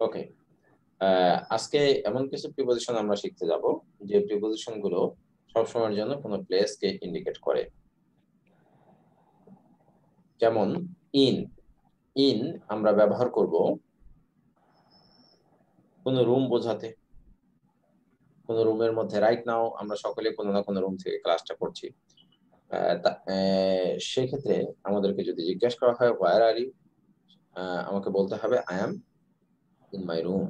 ওকে আজকে এমন কিছু প্রিপোজিশন আমরা শিখতে যাব, যে প্রিপোজিশনগুলো সবসময়ের জন্য কোনো প্লেসকে ইন্ডিকেট করে। যেমন ইন ইন আমরা ব্যবহার করব কোনো রুম বোঝাতে। কোনো রুমের মধ্যে রাইট নাও আমরা সকলে কোনো না কোনো রুম থেকে ক্লাসটা করছি সেক্ষেত্রে আমাদেরকে যদি জিজ্ঞাসা করা হয় ওয়ার আর ইউ আমাকে বলতে হবে I am in my room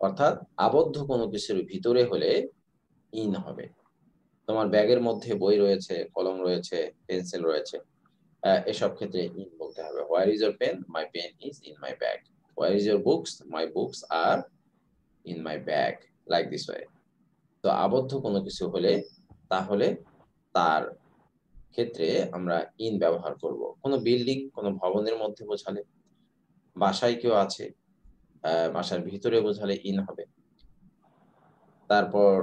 অর্থাৎ আবদ্ধ কোনো কিছুর ভিতরে হলে ইন হবে। তোমার ব্যাগের মধ্যে বই রয়েছে, কলম রয়েছে, পেন্সিল রয়েছে এসব ক্ষেত্রে ইন বলতে হবে। Where is your pen my pen is in my bag where is your books my books are in my bag like this way তো আবদ্ধ কোনো কিছু হলে তাহলে তার ক্ষেত্রে আমরা ইন ব্যবহার করব। কোনো বিল্ডিং কোনো ভবনের মধ্যে বোঝালে বাসায় কেউ আছে বাসার ভিতরে বোঝালে ইন হবে। তারপর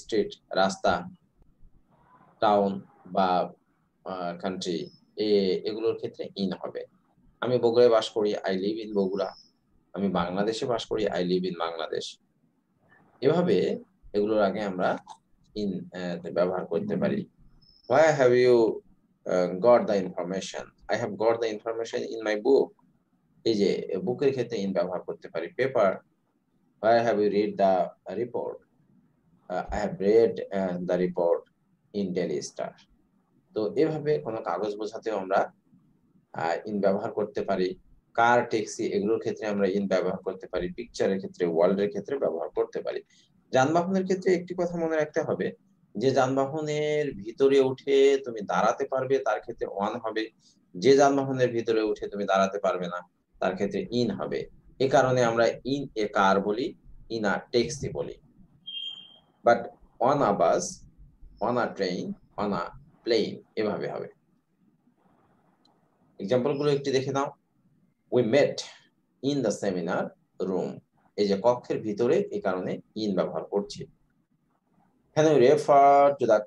স্ট্রিট রাস্তা টাউন বা কান্ট্রি এগুলোর ক্ষেত্রে ইন হবে। আমি বগুড়ায় বাস করি আই লিভ ইন বগুড়া। আমি বাংলাদেশে বাস করি আই লিভ ইন বাংলাদেশ। এভাবে এগুলোর আগে আমরা ইন ব্যবহার করতে পারি। Why have you got the information? I have got the information in my book এই যে বুকের ক্ষেত্রে ইন ব্যবহার করতে পারি paper why have you read the report have read uh, the report in daily star. তো এভাবে কোনো কাগজ বোঝাতেও আমরা ইন ব্যবহার করতে পারি। কার ট্যাক্সি এগুলোর ক্ষেত্রে আমরা ইন ব্যবহার করতে পারি। পিকচারের ক্ষেত্রে ওয়ার্ল্ডের ক্ষেত্রে ব্যবহার করতে পারি। যানবাহনের ক্ষেত্রে একটি কথা মনে রাখতে হবে যে যানবাহনের ভিতরে উঠে তুমি দাঁড়াতে পারবে তার ক্ষেত্রে ওয়ান হবে। যে যানবাহনের ভিতরে উঠে তুমি দাঁড়াতে পারবে না। তার ক্ষেত্রে ইন হবে। এ কারণে আমরা ইন এ কার বলি ইন আ ট্যাক্সি বলি। But on a bus on a train on a plane এভাবে হবে। এক্সাম্পলগুলো একটি দেখে নাও। We met in the seminar room এই যে কক্ষের ভিতরে এই কারণে ইন ব্যবহার করছি। Can you refer to the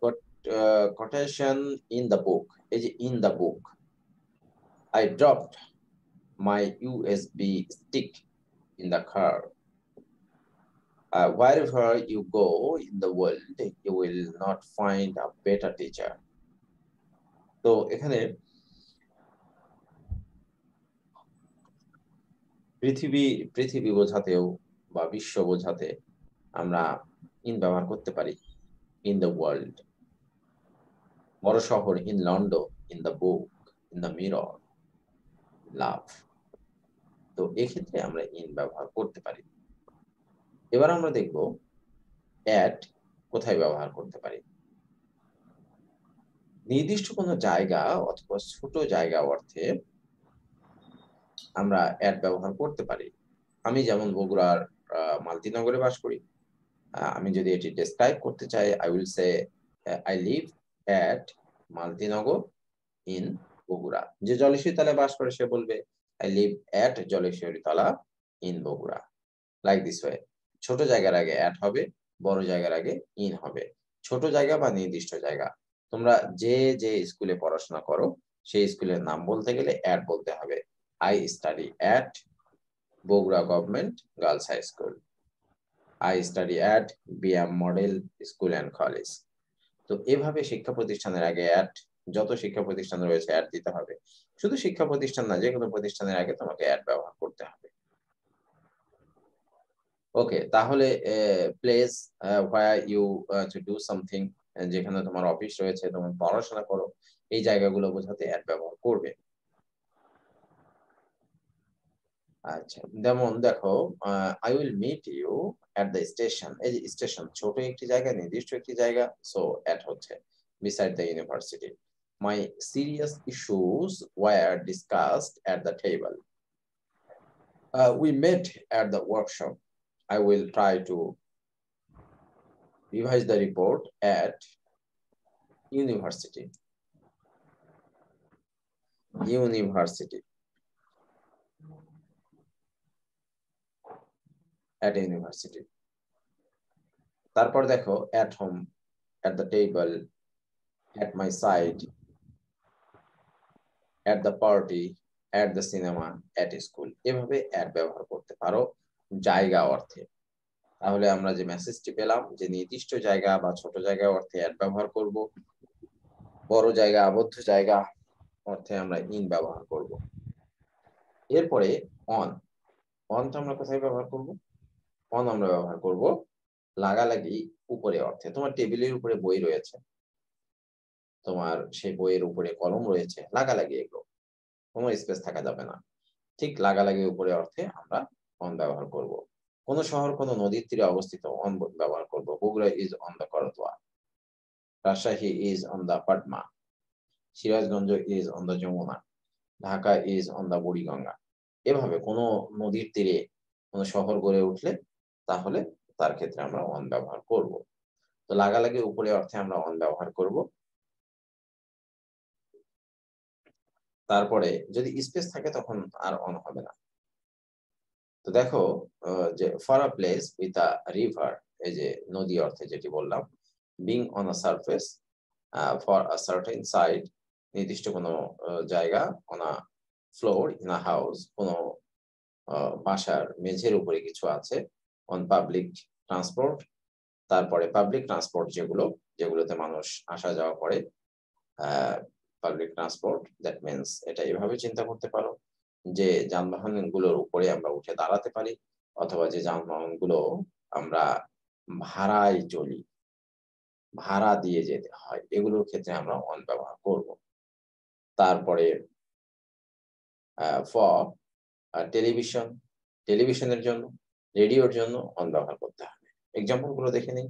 uh, quotation in book? is in the book i dropped my usb stick in the car uh, wherever you go in the world you will not find a better teacher তো এখানে পৃথিবী পৃথিবী বোঝাতেও বা বিশ্ব বোঝাতে আমরা in ব্যবহার করতে পারি in the world. বড় শহর in London, in the book, in the mirror, love. তো এক্ষেত্রে আমরা ইন ব্যবহার করতে পারি। এবার আমরা দেখব অ্যাট কোথায় ব্যবহার করতে পারি। নির্দিষ্ট কোনো জায়গা অথবা ছোট জায়গা অর্থে আমরা অ্যাড ব্যবহার করতে পারি। আমি যেমন বগুড়ার মালতিনগরে বাস করি আমি যদি এটি ডেসক্রাইব করতে চাই I will say I live at Maltinagar in Bogura. যে জলেশ্বরী তলায় বাস করে সে বলবে I live at Jaleshwaritola in Bogura like this way ছোট জায়গার আগে অ্যাট হবে, বড় জায়গার আগে ইন হবে। ছোট জায়গা বা নির্দিষ্ট জায়গা। তোমরা যে যে স্কুলে পড়াশোনা করো, সেই স্কুলের নাম বলতে গেলে অ্যাট বলতে হবে। I study at Bogura government girls high school I study at BM model school and college তো এভাবে শিক্ষা প্রতিষ্ঠানের আগে অ্যাট যত শিক্ষা প্রতিষ্ঠান রয়েছে অ্যাড দিতে হবে। শুধু শিক্ষা প্রতিষ্ঠান না যে কোনো প্রতিষ্ঠানের আগে তোমাকে অ্যাড ব্যবহার করতে হবে। ওকে তাহলে place where you to do something যেখানে তোমার অফিস রয়েছে, তোমার পড়াশোনা করো, এই জায়গাগুলো বোঝাতে অ্যাড ব্যবহার করবে। আচ্ছা যেমন দেখো I will meet you at the station এই স্টেশন ছোট একটি জায়গা, নির্দিষ্ট একটি জায়গা সো অ্যাট হচ্ছে, beside the university my serious issues were discussed at the table uh, we met at the workshop i will try to revise the report at university university at a university তারপর দেখো at home at the table at my side at the party at the cinema at school এভাবে at ব্যবহার করতে পারো জায়গা অর্থে। তাহলে আমরা যে মেসেজটি পেলাম যে নির্দিষ্ট জায়গা বা ছোট জায়গা অর্থে অ্যাড ব্যবহার করব, বড় জায়গা, আবদ্ধ জায়গা অর্থে আমরা ইন ব্যবহার করব। এরপরে অন অনটা আমরা কোথায় ব্যবহার করব? অন আমরা ব্যবহার করব লাগালাগি উপরে অর্থে। তোমার টেবিলের উপরে বই রয়েছে। তোমার সেই বইয়ের উপরে কলম রয়েছে, লাগালাগি এগুলো। কোনো স্পেস থাকা যাবে না। ঠিক লাগালাগি উপরে অর্থে আমরা অন ব্যবহার করব। কোন শহর, কোন নদীর তীরে অবস্থিত অন ব্যবহার করব। Bogura is on the Karatoya Rajshahi is on the Padma Sirajganj is on the Jamuna. Dhaka is on the Buriganga. এভাবে কোনো নদীর তীরে, কোনো শহর গড়ে উঠলে তাহলে তার ক্ষেত্রে আমরা অন ব্যবহার করব। তো লাগালাগি উপরে অর্থে আমরা অন ব্যবহার করব। তারপরে যদি স্পেস থাকে তখন আর অন হবে না। তো দেখো যে for a place with a river এই যে নদী অর্থে যেটি বললাম being on a surface for a certain side নির্দিষ্ট কোনো জায়গা on a floor in a house কোনো বাসার মেঝের উপরে কিছু আছে অন পাবলিক ট্রান্সপোর্ট তারপরে পাবলিক ট্রান্সপোর্ট যেগুলো, যেগুলোতে মানুষ আসা যাওয়া করে পাবলিক ট্রান্সপোর্ট দ্যাট মিনস এটা এভাবে চিন্তা করতে পারো যে যানবাহনগুলোর উপরে আমরা উঠে দাঁড়াতে পারি অথবা যে যানবাহনগুলো আমরা ভাড়ায় চলি, ভাড়া দিয়ে যেতে হয়, এগুলোর ক্ষেত্রে আমরা অন ব্যবহার করব। তারপরে ফর টেলিভিশন টেলিভিশনের জন্য রেডিওর জন্য অন ব্যবহার করতে হবে। এক্সাম্পলগুলো দেখে নিই।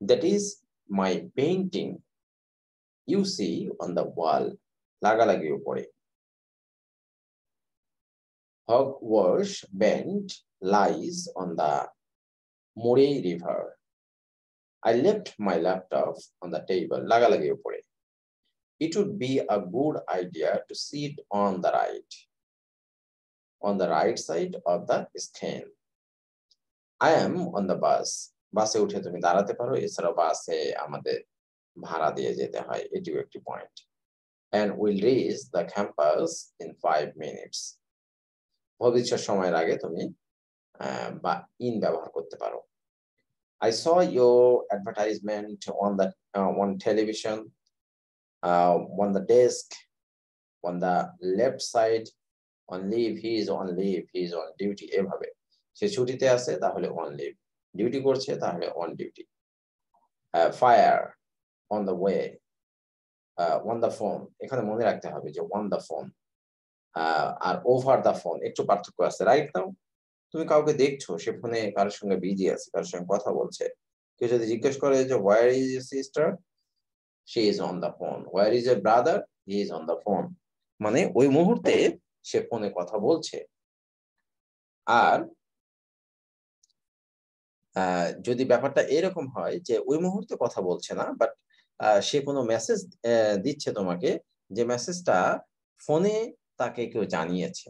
That is my painting you see on the wall লাগালাগি উপরে Hogwash Bend lies on the Murray River. I left my laptop on the table. লাগালাগি উপরে It would be a good idea to sit on the right, on the right side of the stand. I am on the bus. বাসে উঠে তুমি দাঁড়াতে পারো এছাড়াও বাসে আমাদের ভাড়া দিয়ে যেতে হয়, এটিও একটি point and will reach the campus in five minutes ভবিষ্যৎ সময়ের আগে তুমি বা ইন ব্যবহার করতে পারো। I saw your advertisement on the on television on the desk on the left side on leave he is on leave he is on duty এভাবে। সে ছুটিতে আছে, তাহলে অন লিভ ডিউটি করছে, তাহলে on duty fire the way. Uh, on the phone. এখানে মনে রাখতে হবে যে on the phone আর ওভার দ্য ফোন একটু পার্থক্য আছে। রাইট নাও তুমি কাউকে দেখছ সে ফোনে কারোর সঙ্গে বিজি আছে কারোর সঙ্গে কথা বলছে। কেউ যদি জিজ্ঞেস করে যে where is your sister she is on the phone where is a brother he is on the phone মানে ওই মুহূর্তে সে ফোনে কথা বলছে। আর যদি ব্যাপারটা এরকম হয় যে ওই মুহূর্তে কথা বলছে না বাট সে কোনো মেসেজ দিচ্ছে তোমাকে যে মেসেজটা ফোনে তাকে কেউ জানিয়েছে।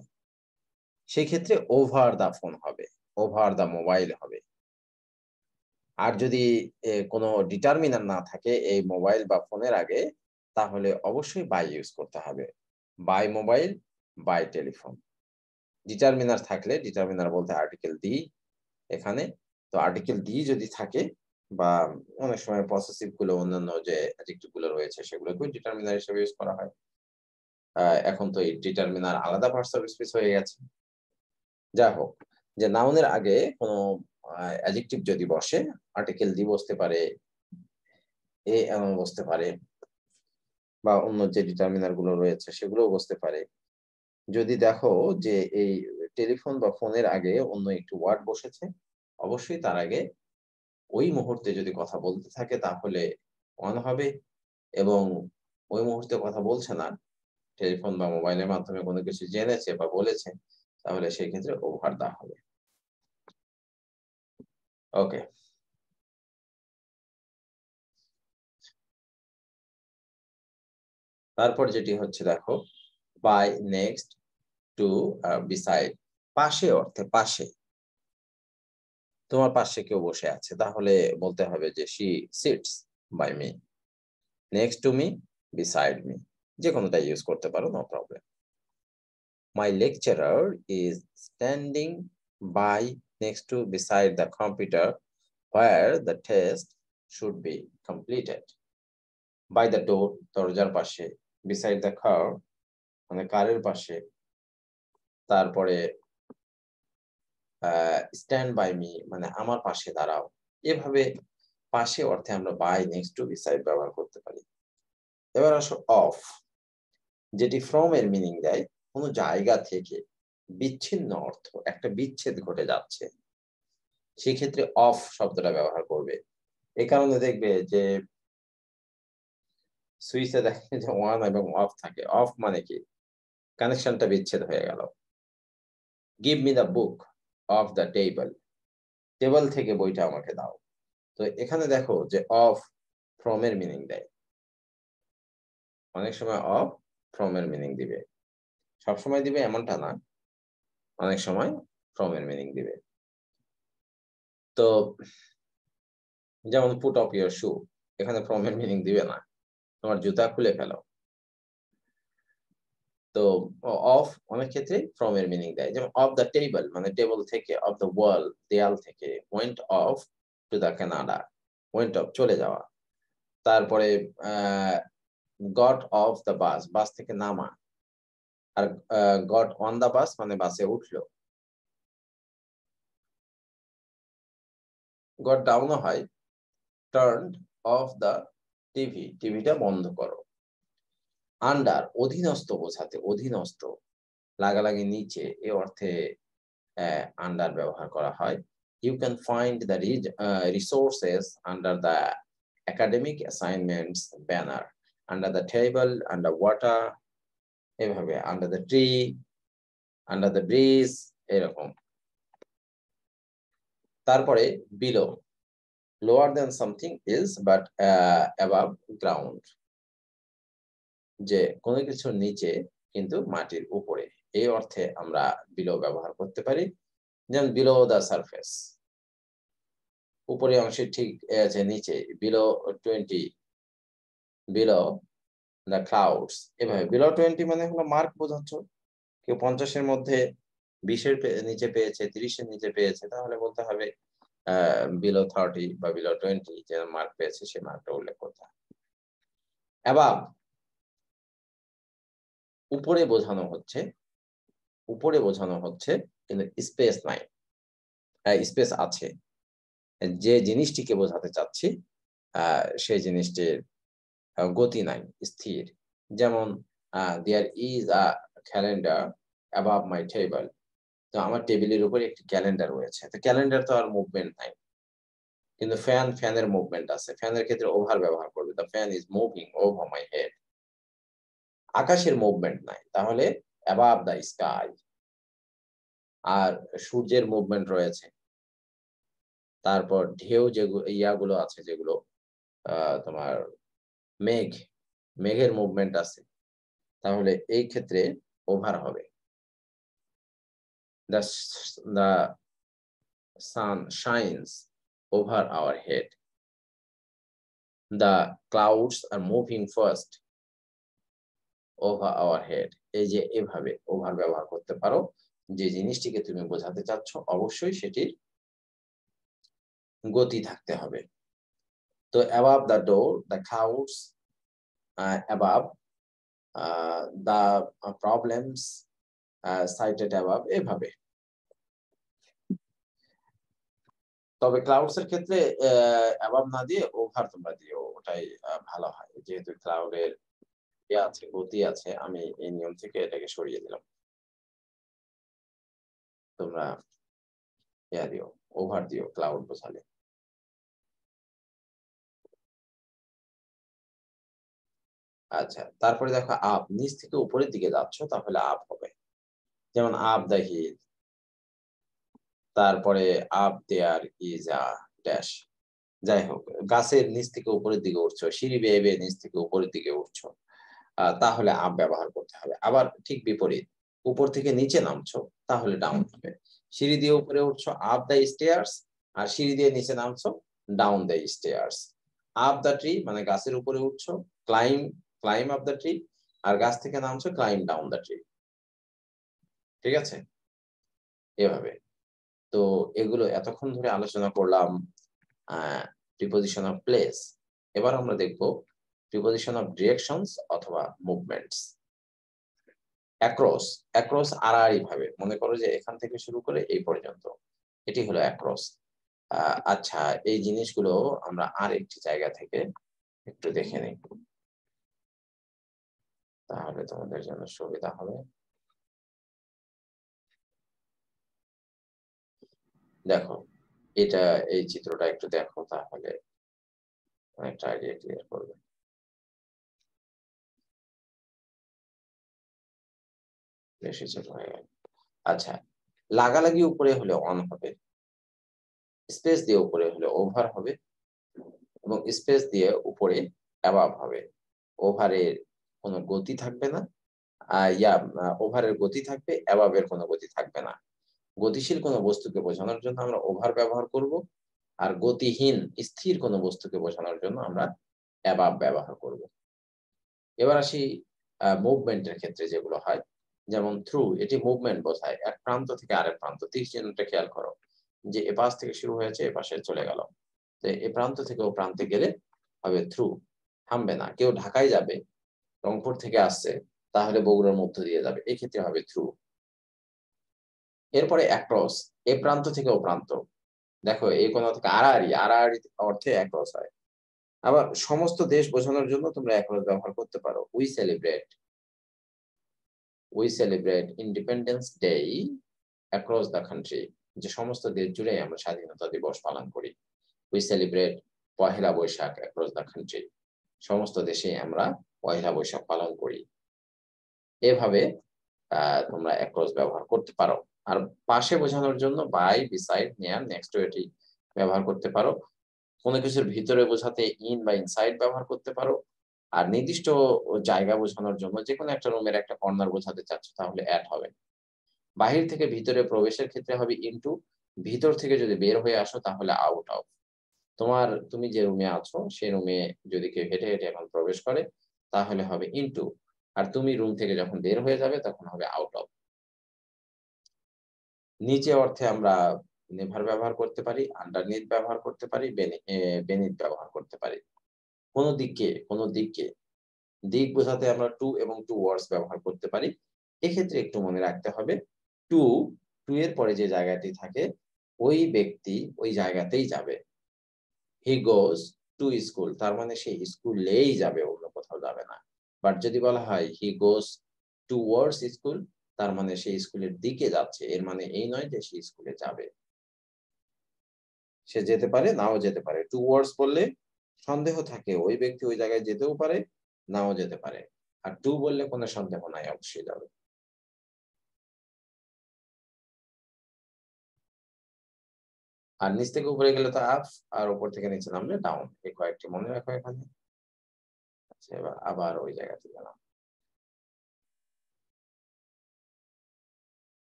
সেই ক্ষেত্রে ওভার দা ফোন হবে ওভার দা মোবাইল হবে। আর যদি কোনো ডিটারমিনার না থাকে এই মোবাইল বা ফোনের আগে, তাহলে অবশ্যই বাই ইউজ করতে হবে। By mobile by telephone determiner থাকলে ডিটারমিনার বলতে আর্টিকেল ডি এখানে। তো আর্টিকেল ডি যদি থাকে বা অনেক সময় পসেসিভগুলো অন্যান্য যে অ্যাডজেক্টিভগুলো রয়েছে সেগুলোকে ডিটারমিনার হিসেবে ইউজ করা হয়। এখন তো এই ডিটারমিনার আলাদা ভার্সাল স্পেস হয়ে গেছে। যা হোক, যে নাউনের আগে কোনো অ্যাডজেক্টিভ যদি বসে আর্টিকেল দি বসতে পারে এ এমন বসতে পারে, বা অন্য যে ডিটারমিনারগুলো রয়েছে, সেগুলোও বসতে পারে। যদি দেখো যে এই টেলিফোন বা ফোনের আগে অন্য একটি ওয়ার্ড বসেছে, অবশ্যই তার আগে ওই মুহূর্তে যদি কথা বলতে থাকে তাহলে অন হবে এবং ওই মুহূর্তে কথা বলছে না, টেলিফোন বা মোবাইলের মাধ্যমে কোনো কিছু জেনেছে বা বলেছে, তাহলে সেই ক্ষেত্রে ওভার দেওয়া হবে। ওকে। তারপর যেটি হচ্ছে দেখো বাই নেক্সট টু বিসাইড পাশে অর্থে পাশে। তোমার পাশে কেউ বসে আছে তাহলে বলতে হবে যে she sits by me next to me beside me যে কোনোটা ইউজ করতে পারো no problem my lecturer is standing by next to beside the computer where the test should be completed. By the door, দরজার পাশে, beside the car, মানে কারের পাশে, তারপরে স্ট্যান্ড বাই মি মানে আমার পাশে দাঁড়াও। এভাবে পাশে অর্থে আমরা বাই নেক্সট টু বিসাইড ব্যবহার করতে পারি। এবার আসো অফ যেটি ফ্রম এর মিনিং দেয়, কোনো জায়গা থেকে বিচ্ছিন্ন অর্থ, একটা বিচ্ছেদ ঘটে যাচ্ছে। সেক্ষেত্রে অফ শব্দটা ব্যবহার করবে। এ কারণে দেখবে যে সুইচে দেখে যে ওয়ান এবং অফ থাকে। অফ মানে কি? কানেকশনটা বিচ্ছেদ হয়ে গেল। Give me the book off the table table থেকে বইটা আমাকে দাও। তো এখানে দেখো যে অফ ফ্রম এর মিনিং দেয়। অনেক সময় অফ ফ্রম এর মিনিং দিবে। সব সময় দিবে এমনটা না। অনেক সময় ফ্রম এর মিনিং দিবে। তো যেমন পুট অফ ইয়ার শু এখানে ফ্রম এর মিনিং দিবে না। তোমার জুতা খুলে ফেলো। তো অফ অনেক ক্ষেত্রে ফ্রম এর মিনিং দেয়। যেমন অফ দ্য টেবল মানে টেবল থেকে অফ দ্য ওয়াল দেয়াল থেকে went off to the Canada went off চলে যাওয়া। তারপরে got off the bus bus থেকে নামা। আর গট অন দ্য বাস মানে বাসে উঠল। গট ডাউনও হয়। টার্ন অফ দ্য টিভি টিভিটা বন্ধ করো। আন্ডার, অধীনস্থ বোঝাতে অধীনস্থ, লাগালাগি নিচে, এ অর্থে আন্ডার ব্যবহার করা হয়। You can find the resources under the academic assignments banner under the table under water এভাবে under the tree under the bridge এরকম। তারপরে below lower than something is but above ground যে কোনো কিছুর নিচে কিন্তু মাটির উপরে। এই অর্থে আমরা বিলো ব্যবহার করতে পারি, যেমন বিলো দ্য সারফেস উপরে অংশে ঠিক আছে, নিচে below twenty below the clouds এভাবে বিলো টোয়েন্টি মানে হলো মার্ক বোঝাচ্ছ। কেউ পঞ্চাশের মধ্যে বিশের নিচে পেয়েছে, তিরিশের নিচে পেয়েছে, তাহলে বলতে হবে বিলো থার্টি বা বিলো টোয়েন্টি যে মার্ক পেয়েছে সে মার্কটা উল্লেখ করতে হবে। অ্যাবাব উপরে বোঝানো হচ্ছে, উপরে বোঝানো হচ্ছে কিন্তু স্পেস নাই। স্পেস আছে। যে জিনিসটিকে বোঝাতে চাচ্ছি সেই জিনিসটির গতি নাই, স্থির। যেমন there is a calendar above my table তো আমার টেবিলের উপরে একটি ক্যালেন্ডার রয়েছে। তো ক্যালেন্ডার তো আর মুভমেন্ট নাই। কিন্তু ফ্যান ফ্যানের মুভমেন্ট আছে। ফ্যানের ক্ষেত্রে ওভার ব্যবহার করবে। The fan is moving over my head আকাশের মুভমেন্ট নাই। তাহলে অ্যাবাভ দ্য স্কাই আর সূর্যের মুভমেন্ট রয়েছে। তারপর ঢেউ যে ইয়াগুলো আছে যেগুলো তোমার মেঘ মেঘের মুভমেন্ট আছে। তাহলে এই ক্ষেত্রে ওভার হবে। The, the sun shines over our head. The clouds are moving over our head এই যে এভাবে ওভার ব্যবহার করতে পারো, যে জিনিসটিকে তুমি বোঝাতে চাচ্ছ, অবশ্যই সেটির গতি থাকতে হবে। তো above the door the clouds above the problems cited above এভাবে। তবে ক্লাউডস এর ক্ষেত্রে অ্যাবাব না দিয়ে ওভার তোমরা দিও, ওটাই ভালো হয়। যেহেতু ক্লাউডের ইয়ে আছে, গতি আছে, আমি এই নিয়ম থেকে এটাকে সরিয়ে দিলাম। তোমরা ইয়া দিও ওভার দিও ক্লাউড বোঝালে আচ্ছা তারপরে দেখো আপ নিচ থেকে উপরের দিকে যাচ্ছ, তাহলে আপ হবে। যেমন আপ দ্য হিল তারপরে up there is a dash যাই হোক, গাছের নিচ থেকে উপরের দিকে উঠছো, সিঁড়ি বেয়ে বেয়ে নিচ থেকে উপরের দিকে উঠছো। তাহলে আপ ব্যবহার করতে হবে। আবার ঠিক বিপরীত উপর থেকে নিচে নামছো তাহলে ডাউন হবে। সিঁড়ি দিয়ে উপরে উঠছো আপ দ্য স্টেয়ার্স আর সিঁড়ি দিয়ে নিচে নামছো down the stairs up the tree মানে গাছের উপরে উঠছো climb climb up the tree আর গাছ থেকে নামছো ক্লাইম ডাউন দ্য ট্রি ঠিক আছে? এভাবে। তো এগুলো এতক্ষণ ধরে আলোচনা করলাম প্রিপোজিশন অফ প্লেস এবার আমরা দেখব প্রিপোজিশন অফ ডিরেকশনস অথবা মুভমেন্টস অ্যাক্রস অ্যাক্রস আড়াআড়ি ভাবে। মনে করো যে এখান থেকে শুরু করে এই পর্যন্ত। এটি হলো অ্যাক্রস আচ্ছা এই জিনিসগুলো আমরা আর একটি জায়গা থেকে একটু দেখে নিই। তাহলে তোমাদের জন্য সুবিধা হবে। দেখো, এটা, এই চিত্রটা একটু দেখো তাহলে। অনেকটা আইডিয়া ক্লিয়ার করবে। ছোট হয়ে গেল আচ্ছা লাগালাগি উপরে হলে অন হবে স্পেস দিয়ে উপরে হলে ওভার হবে এবং স্পেস দিয়ে উপরে অ্যাবাব হবে। ওভারের কোনো গতি থাকবে না ইয়া ওভারের গতি থাকবে অ্যাবাবের কোনো গতি থাকবে না। গতিশীল কোনো বস্তুকে বোঝানোর জন্য আমরা ওভার ব্যবহার করব আর গতিহীন, স্থির কোনো বস্তুকে বোঝানোর জন্য আমরা অ্যাবাব ব্যবহার করব। এবার আসি মুভমেন্টের ক্ষেত্রে যেগুলো হয়। যেমন থ্রু এটি মুভমেন্ট বোঝায়। এক প্রান্ত থেকে আরেক প্রান্ত। তীর চিহ্নটা খেয়াল করো যে এ পাশ থেকে শুরু হয়েছে, এ পাশে চলে গেল। তো এ প্রান্ত থেকে ও প্রান্তে গেলে হবে থ্রু থামবে না। কেউ ঢাকায় যাবে, রংপুর থেকে আসছে, তাহলে বগুড়ার মধ্য দিয়ে যাবে। এই ক্ষেত্রে হবে থ্রু এরপরে অ্যাক্রস এ প্রান্ত থেকে ও প্রান্ত। দেখো এই কোন থেকে আড়াআড়ি আড়াআড়ি অর্থে অ্যাক্রস হয়। আবার সমস্ত দেশ বোঝানোর জন্য তোমরা অ্যাক্রস ব্যবহার করতে পারো। We celebrate we celebrate independence day across the country যে সমস্ত দেশ জুড়ে আমরা স্বাধীনতা দিবস পালন করি। We celebrate Pohela Boishakh across the country সমস্ত দেশে আমরা পহেলা বৈশাখ পালন করি। এভাবে তোমরা অ্যাক্রস ব্যবহার করতে পারো। আর পাশে বোঝানোর জন্য বাই বিসাইড নিয়ার নেক্সট এটি ব্যবহার করতে পারো। কোনো কিছুর ভিতরে বোঝাতে ইন বা ইনসাইড ব্যবহার করতে পারো। আর নির্দিষ্ট জায়গা বোঝানোর জন্য যে কোনো একটা রুমের একটা কর্নার বোঝাতে চাচ্ছ, তাহলে অ্যাড হবে। বাহির থেকে ভিতরে প্রবেশের ক্ষেত্রে হবে ইনটু ভিতর থেকে যদি বের হয়ে আসো তাহলে আউট অফ তোমার, তুমি যে রুমে আছো সেই রুমে যদি কেউ হেঁটে হেঁটে এখন প্রবেশ করে, তাহলে হবে ইনটু আর তুমি রুম থেকে যখন বের হয়ে যাবে, তখন হবে আউট অফ নিচে অর্থে আমরা নেভার ব্যবহার করতে পারি আন্ডারনিথ ব্যবহার করতে পারি বেনিথ ব্যবহার করতে পারি। কোন দিকে কোন দিকে দিক বোঝাতে আমরা টু এবং টু ওয়ার্ডস ব্যবহার করতে পারি। এক্ষেত্রে একটু মনে রাখতে হবে টু টু এর পরে যে জায়গাটি থাকে, ওই ব্যক্তি ওই জায়গাতেই যাবে। হি গোজ টু স্কুল তার মানে সে স্কুলেই যাবে, অন্য কোথাও যাবে না। বাট যদি বলা হয় he goes towards school তার মানে সে স্কুলের দিকে যাচ্ছে, এর মানে এই নয় যে সে স্কুলে যাবে। সে যেতে পারে, নাও যেতে পারে। টু ওয়ার্ডস বললে সন্দেহ থাকে, ওই ব্যক্তি ওই জায়গায় যেতেও পারে, নাও যেতে পারে। আর টু বললে কোনো সন্দেহ নাই, অবশ্যই যাবে। আর নিচ থেকে উপরে গেলে তো আপ আর উপর থেকে নিচে নামলে ডাউন এই কয়েকটি মনে রাখো এখানে। আচ্ছা এবার আবার ওই জায়গাতে গেলাম।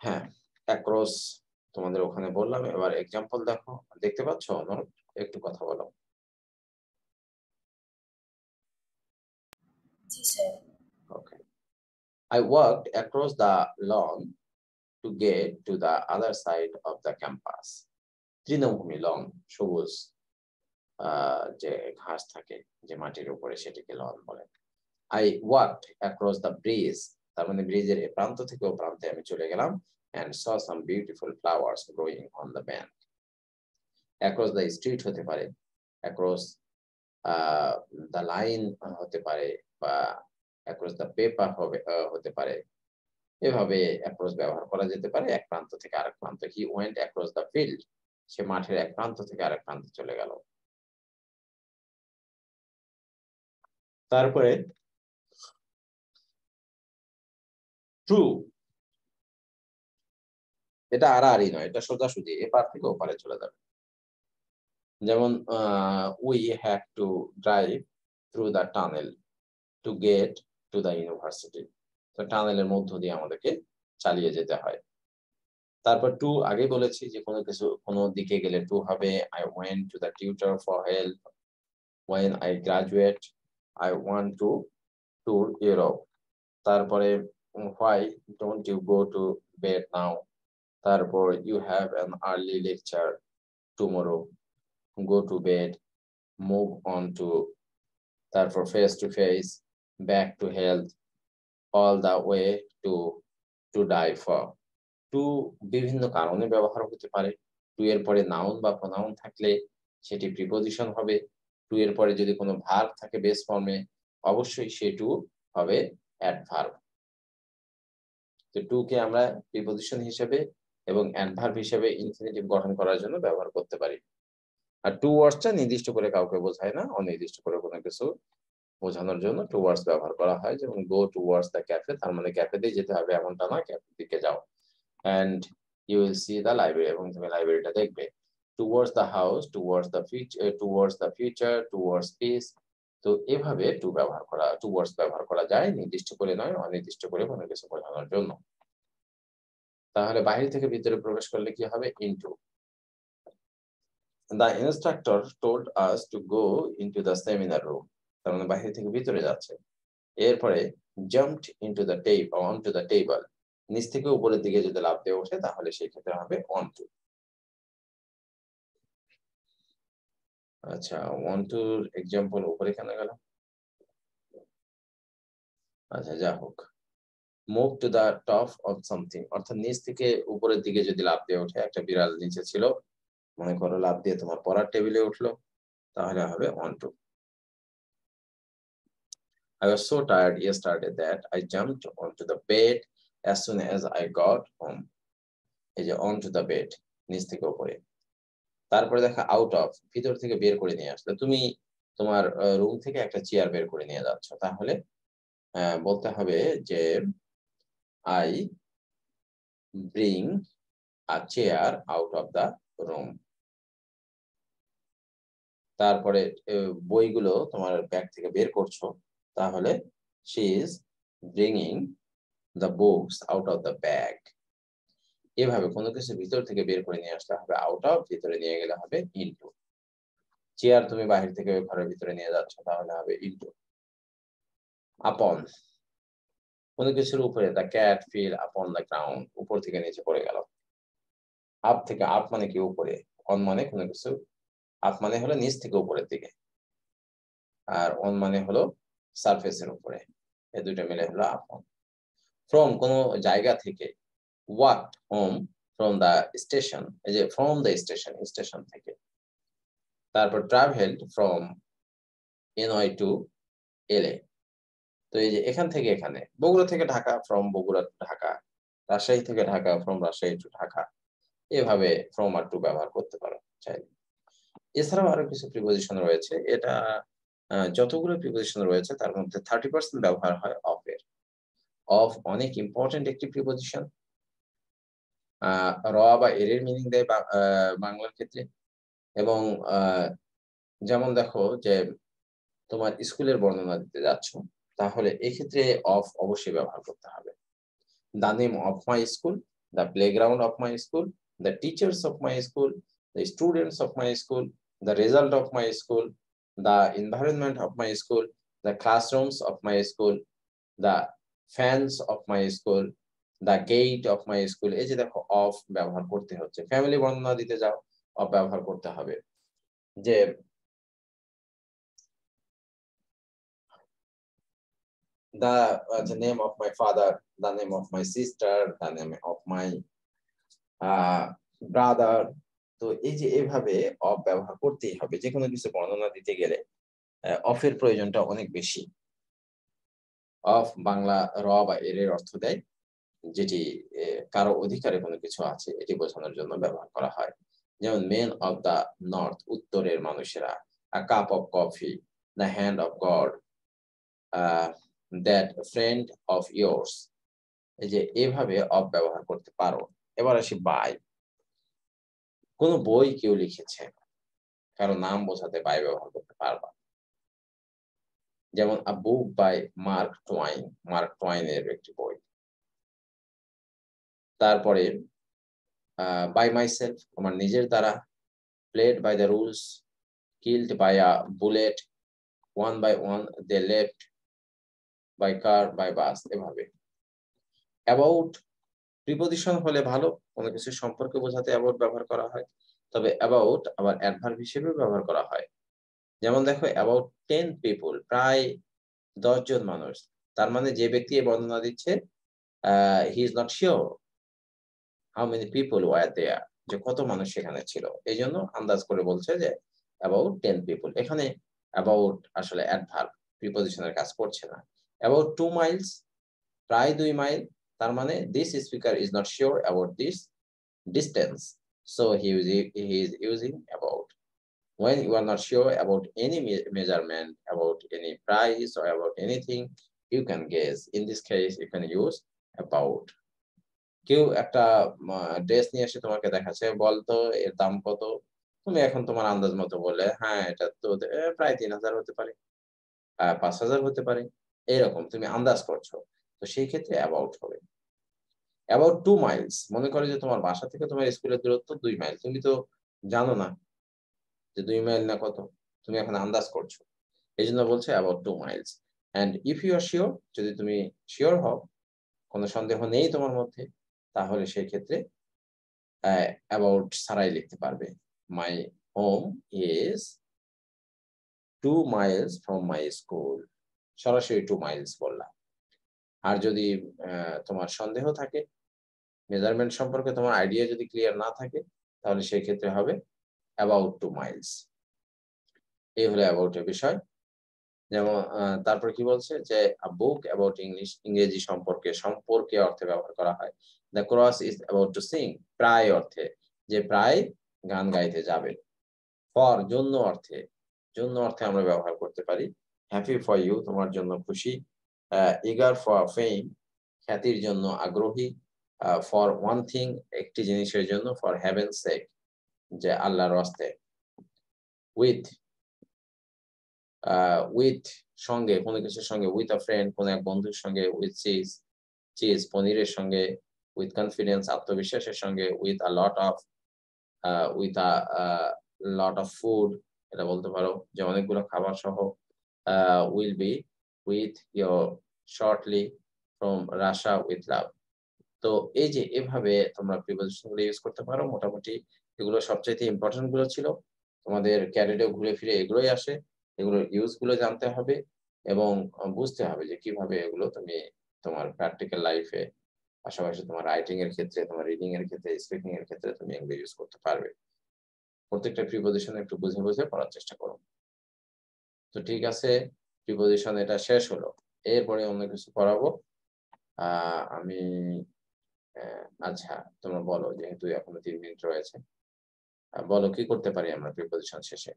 হ্যাঁ অ্যাক্রস তোমাদের ওখানে বললাম এবার এক্সাম্পল দেখো। দেখতে পাচ্ছ অনুরোধ একটু কথা বলো। Okay I walked across the lawn to get to the other side of the campus. তৃণভূমি লন সবুজ যে ঘাস থাকে যে মাটির উপরে সেটিকে লন বলে। I walked across the bridge তার মানে ব্রিজের এ প্রান্ত থেকে ও প্রান্তে আমি চলে গেলাম। And saw some beautiful flowers growing on the bank. Across the street হতে পারে across uh, the line হতে পারে বা across the paper হবে হতে পারে। এভাবে অ্যাক্রস ব্যবহার করা যেতে পারে। এক প্রান্ত থেকে আরেক প্রান্ত। He went across the field সে মাঠের এক প্রান্ত থেকে আরেক প্রান্তে চলে গেল। তারপরে ট্রু এটা আড়াআড়ি নয়, এটা সোজাসুজি এপার থেকে ওপারে চলে যাবে। যেমন we have to drive through the tunnel to get to the university তো টানেলের মধ্য দিয়ে আমাদেরকে চালিয়ে যেতে হয়। তারপর টু আগে বলেছি যে কোনো কিছু, কোনো দিকে গেলে টু হবে I went to the tutor for help when I graduate I want to tour Europe তারপরে, why don't you go to bed now? তারপর you have an early lecture tomorrow. Go to bed move on to তারপর face to face back to health all the way to to die for to বিভিন্ন কারণে ব্যবহার হতে পারে। Two এর পরে noun বা প্রনাউন থাকলে সেটি প্রিপোজিশন হবে। টু এর পরে যদি কোনো ভার্ব থাকে বেস ফর্মে অবশ্যই সে টু হবে অ্যাডভার্ব তো টু কে আমরা প্রিপোজিশন হিসেবে এবং অ্যাডভার্ব হিসেবে ইনফিনিটিভ গঠন করার জন্য ব্যবহার করতে পারি। আর টু ওয়ার্ডসটা নির্দিষ্ট করে কাউকে বোঝায় না, অনির্দিষ্ট করে কোনো কিছু বোঝানোর জন্য টু ওয়ার্ডস ব্যবহার করা হয়। যেমন go towards the cafe তার মানে ক্যাফে দিয়ে যেতে হবে এমনটা না ক্যাফে দিকে যাও। And you will see the library এবং তুমি লাইব্রেরিটা দেখবে। Towards the house towards the future towards the future towards peace তো এভাবে টু ব্যবহার করা টু ওয়ার্ডস ব্যবহার করা যায়, নির্দিষ্ট করে নয়, অনির্দিষ্ট করে কোনো কিছু বোঝানোর জন্য। তাহলে বাহির থেকে ভিতরে প্রবেশ করলে কি হবে? Into the instructor told us to go into the seminar room তার মানে বাহির থেকে ভিতরে যাচ্ছে। এরপরে jumped into the tape on to the table নিচ থেকে উপরের দিকে যদি লাভ দিয়ে ওঠে, তাহলে সেই ক্ষেত্রে হবে অন টু আচ্ছা ওয়ান টুর এক্সাম্পল উপরে কেন গেল? আচ্ছা যা হোক। Move to the top of something অর্থাৎ নিচ থেকে উপরের দিকে যদি লাভ দিয়ে ওঠে, একটা বিড়াল নিচে ছিল, মনে করো লাভ দিয়ে তোমার পড়ার টেবিলে উঠল, তাহলে হবে on to I was so tired yesterday that I jumped onto the bed as soon as I got home. এই যে onto the bed, নিচ থেকে উপরে। তারপরে দেখা আউট অফ ভিতর থেকে বের করে নিয়ে আসলে। তুমি তোমার রুম থেকে একটা চেয়ার বের করে নিয়ে যাচ্ছ। তাহলে বলতে হবে যে I bring a chair out of the room তারপরে বইগুলো তোমার ব্যাগ থেকে বের করছ। তাহলে she is bringing the books out of the bag এভাবে কোনো কিছু ভিতর থেকে বের করে নিয়ে আসতে হবে আউট অফ ভিতরে নিয়ে গেলে হবে ইনটু চেয়ার তুমি বাহির থেকে ঘরের ভিতরে নিয়ে যাচ্ছ, তাহলে হবে ইনটু আপন কোনো কিছুর উপরে the cat fell upon the ground উপর থেকে নিচে পড়ে গেল। আপ থেকে আপ মানে কি উপরে? অন মানে কোনো কিছু। আপ মানে হলো নিচ থেকে উপরের দিকে। আর অন মানে হলো সারফেসের উপরে। এই দুটো মিলে হলো আপন ফ্রম কোন জায়গা থেকে walk home from the station এই যে ফ্রম দ্য স্টেশন স্টেশন থেকে। তারপর travel from NY to LA তো এই যে এখান থেকে এখানে, বগুড়া থেকে ঢাকা ফ্রম বগুড়া টু ঢাকা, রাজশাহী থেকে ঢাকা ফ্রম রাজশাহী টু ঢাকা, এভাবে ফ্রম আর টু ব্যবহার করতে পারো চাইলে। এছাড়াও আরও কিছু প্রিপোজিশন রয়েছে, এটা যতগুলো প্রিপোজিশন রয়েছে তার মধ্যে থার্টি পার্সেন্ট ব্যবহার হয় অফ এর। অফ অনেক ইম্পর্টেন্ট একটি প্রিপোজিশন র বা এর এর মিনিং দেয় বাংলার ক্ষেত্রে। এবং যেমন দেখো যে তোমার স্কুলের বর্ণনা দিতে যাচ্ছ। তাহলে এক্ষেত্রে অফ অবশ্যই ব্যবহার করতে হবে। The name of my school the playground of my school the teachers of my school the students of my school the result of my school the environment of my school the classrooms of my school the fans of my school the gate of my school এই যে দেখো of ব্যবহার করতে হচ্ছে। Family বর্ণনা দিতে যাও of ব্যবহার করতে হবে। যে the uh, the name of my father the name of my sister the name of my uh, brother. তো এই যে এভাবে অফ ব্যবহার করতেই হবে যে কোনো কিছু বর্ণনা দিতে গেলে অফের প্রয়োজনটা অনেক বেশি। অফ বাংলা র বা এর এর অর্থ দেয় যেটি কারও অধিকারে কোনো কিছু আছে এটি বোঝানোর জন্য ব্যবহার করা হয়। যেমন মেন অফ দ্য নর্থ উত্তরের মানুষেরা cup of coffee the hand of God that friend of yours যে এভাবে অফ ব্যবহার করতে পারো। এবার আসি বাই। কোন বই কেউ লিখেছে, কারও নাম বোঝাতে বাই ব্যবহার করতে পারবা। যেমন a book by Mark Twain Mark টোয়াইনের একটি বই। তারপরে বাই মাইসেলফ আমার নিজের দ্বারা। Played by the rules killed by a bullet one by one they left by car by bus এভাবে। অ্যাবাউট প্রিপোজিশন হলে ভালো, কোনো কিছু সম্পর্কে বোঝাতে অ্যাবাউট ব্যবহার করা হয়। তবে অ্যাবাউট আবার অ্যাডভার্ব হিসেবে ব্যবহার করা হয়। যেমন দেখো অ্যাবাউট টেন পিপুল প্রায় দশজন মানুষ। তার মানে যে ব্যক্তি এই বর্ণনা দিচ্ছে he is not sure how many people were there যে কত মানুষ সেখানে ছিল। এই জন্য আন্দাজ করে বলছে যে অ্যাবাউট টেন পিপল এখানে অ্যাবাউট আসলে অ্যাডভার্ব প্রিপোজিশনের কাজ করছে না। অ্যাবাউট টু মাইলস প্রায় দুই মাইল তার মানে this speaker is not sure about this distance so he is using about when you are not sure about any me measurement, about any price or about anything, you can guess. In this case, you can use about. কেউ একটা dress নিয়ে এসে তোমাকে দেখাচ্ছে বলতো এর দাম কত তুমি এখন তোমার আন্দাজ মতো বলে হ্যাঁ এটা তো প্রায় তিন হাজার হতে পারে পাঁচ হাজার হতে পারে এরকম, তুমি আন্দাজ করছ। তো সেই ক্ষেত্রে অ্যাবাউট হবে। অ্যাবাউট টু মাইলস মনে করো যে তোমার বাসা থেকে তোমার স্কুলের দূরত্ব দুই মাইল তুমি তো জানো না যে দুই মাইল না কত। তুমি এখন আন্দাজ করছ। এই জন্য বলছে about two miles and if you are sure যদি তুমি শিওর হও, কোনো সন্দেহ নেই তোমার মধ্যে, তাহলে সেই ক্ষেত্রে অ্যাবাউট ছাড়াই লিখতে পারবে। My home is two miles from my school সরাসরি টু মাইলস বললাম। আর যদি তোমার সন্দেহ থাকে মেজারমেন্ট সম্পর্কে তোমার আইডিয়া যদি ক্লিয়ার না থাকে, তাহলে সেই ক্ষেত্রে হবে অ্যাবাউট টু মাইলস এই হলো অ্যাবাউট এর বিষয়। যেমন তারপর কি বলছে যে বুক অ্যাবাউট ইংলিশ ইংরেজি সম্পর্কে সম্পর্কে অর্থে ব্যবহার করা হয়। The cross is about to sing প্রায় অর্থে, যে প্রায় গান গাইতে যাবে। ফর জন্য অর্থে জন্য অর্থে আমরা ব্যবহার করতে পারি। হ্যাপি ফর ইউ তোমার জন্য খুশি। ইগার ফর ফেম খ্যাতির জন্য আগ্রহী। ফর ওয়ান থিং একটি জিনিসের জন্য ফর হ্যাভেন সেক যে আল্লাহর হস্তে। উইথ উইথ সঙ্গে, কোনো কিছুর সঙ্গে উইথ আ ফ্রেন্ড কোনো এক বন্ধুর সঙ্গে উইথ চিজ চিজ পনিরের সঙ্গে উইথ কনফিডেন্স আত্মবিশ্বাসের সঙ্গে with a lot of with a lot of food এটা বলতে পারো, যে অনেকগুলো খাবার সহ will be with your shortly from Russia with love তো এই যে এভাবে তোমরা প্রিপোজিশনগুলো ইউজ করতে পারো, মোটামুটি এগুলো সবচাইতে ইম্পর্টেন্টগুলো ছিল। তোমাদের ক্যারিয়ারে ঘুরে ফিরে এগুলোই আসে এগুলোর ইউজগুলো জানতে হবে এবং বুঝতে হবে যে কীভাবে এগুলো তুমি তোমার প্র্যাকটিক্যাল লাইফে পাশাপাশি তোমার রাইটিং এর ক্ষেত্রে, তোমার রিডিং এর ক্ষেত্রে স্পিকিং এর ক্ষেত্রে তুমি এগুলো ইউজ করতে পারবে। প্রত্যেকটা প্রিপোজিশন একটু বুঝে বুঝে পড়ার চেষ্টা করো। তো ঠিক আছে প্রিপোজিশন এটা শেষ হলো। এরপরে অন্য কিছু করাবো আমি আচ্ছা তোমরা বলো, যেহেতু এখনও তিন মিনিট রয়েছে। বলো, কি করতে পারি আমরা প্রিপোজিশন শেষে?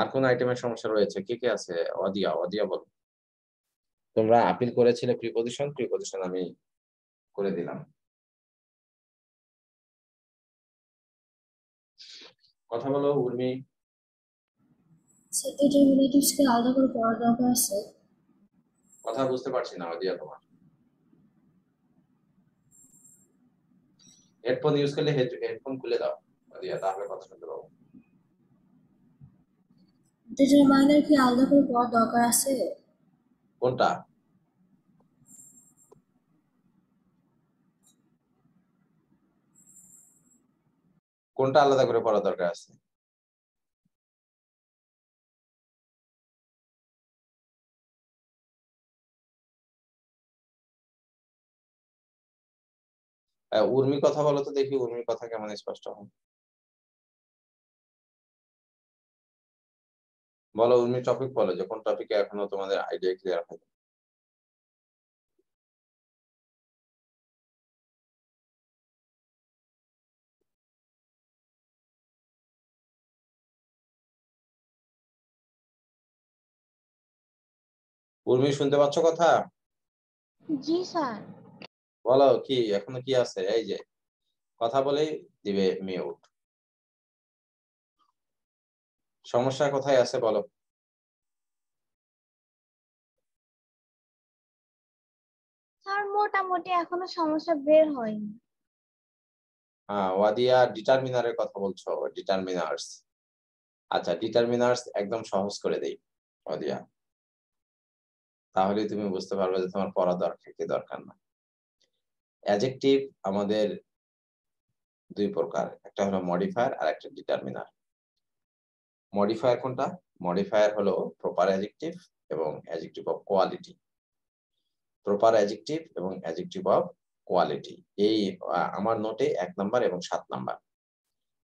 আর কোন আইটেমের সমস্যা রয়েছে? কি কি আছে? অদিয়া অদিয়া বলো। তোমরা আপিল করেছিলে প্রিপোজিশন প্রিপোজিশন আমি করে দিলাম। কথা বলো উর্মি। ডিটারমিনেটিভসকে আলাদা করে পড়ার দরকার আছে। কথা বুঝতে পারছি না অদিয়া তোমার। হেডফোন ইউজ করলে হেডফোন খুলে দাও অদিয়া তাহলে কথা শুনতে পাবো। ডিটারমাইনার কি আলাদা করে পড়ার দরকার আছে। কোনটা? কোনটা আলাদা করে পড়া দরকার আছে? উর্মি কথা বলো তো দেখি উর্মির কথা কেমন স্পষ্ট হয়। বলো উর্মি টপিক বলো যে কোন টপিকে এখনও তোমাদের আইডিয়া ক্লিয়ার হয় উর্মি শুনতে পাচ্ছ কথা? জি স্যার। বলো কি এখনও কি আছে? এই যে কথা বলেই দিবে মিউট সমস্যা কোথায় আছে বলো? স্যার মোটামুটি এখনও সমস্যা বের হয়নি। হ্যাঁ ওয়াদিয়া ডিটারমিনারের কথা বলছো ডিটারমিনার্স। আচ্ছা ডিটারমিনার্স একদম সহজ করে দেই ওয়াদিয়া। তাহলে তুমি বুঝতে পারবে যে তোমার পড়া দরকার, কি দরকার না। অ্যাজেক্টিভ আমাদের দুই প্রকার, একটা হলো মডিফায়ার আর একটা ডিটারমিনার মডিফায়ার কোনটা? মডিফায়ার হলো প্রপার অ্যাজেক্টিভ এবং adjective of quality proper adjective এবং অ্যাজেক্টিভ অফ কোয়ালিটি এই আমার নোটে এক নাম্বার এবং সাত নাম্বার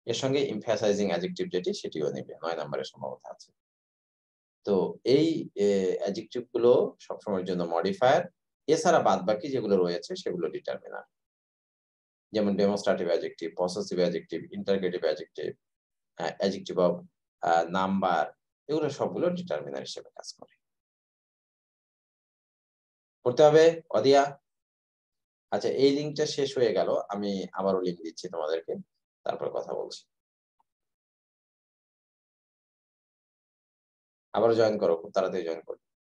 এর সঙ্গে ইমফ্যাসাইজিং অ্যাজেক্টিভ যেটি, সেটিও নেবে। নয় নাম্বারের সম্ভাবনা আছে। তো এই অ্যাজেক্টিভগুলো সবসময়ের জন্য মডিফায়ার এছাড়া বাদ বাকি যেগুলো রয়েছে সেগুলো ডিটারমিনার যেমন demonstrative adjective possessive adjective interrogative adjective adjective of number এগুলো সবগুলো ডিটারমিনার হিসেবে কাজ করে। করতে হবে, অদিয়া। আচ্ছা এই লিঙ্কটা শেষ হয়ে গেল, আমি আবারও লিঙ্ক দিচ্ছি তোমাদেরকে, তারপর কথা বলছি। আবার জয়েন করো খুব তাড়াতাড়ি জয়েন করো।